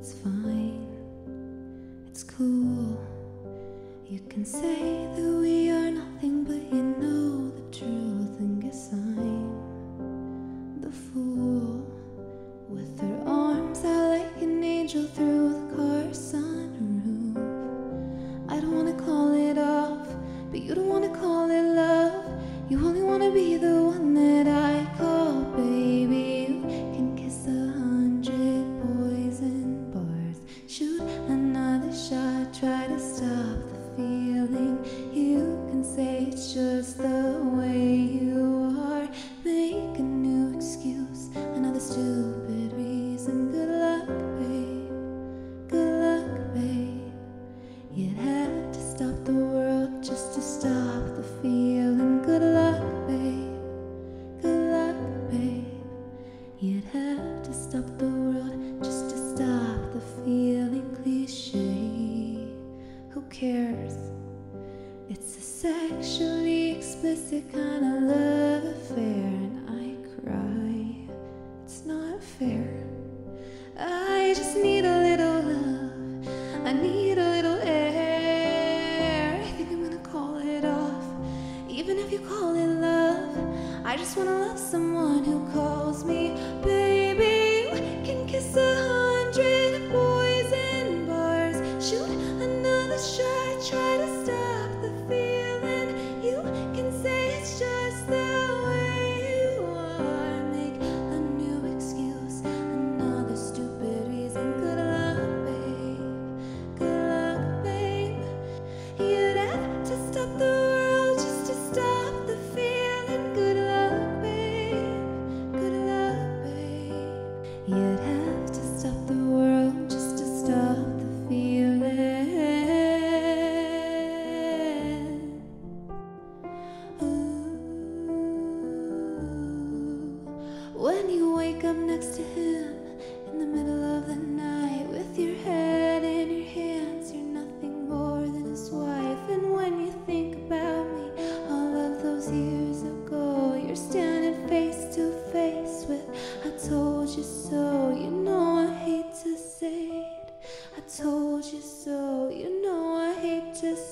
It's fine, it's cool. You can say that we are nothing, but you know the truth, and guess I'm the fool. With her arms out like an angel through the car sunroof. I don't wanna call it off, but you don't wanna call it love. You only wanna be the just the way you are. Make a new excuse, another stupid reason. Good luck, babe. Good luck, babe. You'd have to stop the world just to stop the feeling. Good luck, babe. Good luck, babe. You'd have to stop the world just to stop the feeling. Cliche. Who cares? It's a sexually explicit kind of love affair, and I cry. It's not fair. Wake up next to him in the middle of the night with your head in your hands, you're nothing more than his wife. And when you think about me, all of those years ago, you're standing face to face with I told you so. You know I hate to say it. I told you so. You know I hate to say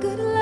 good luck.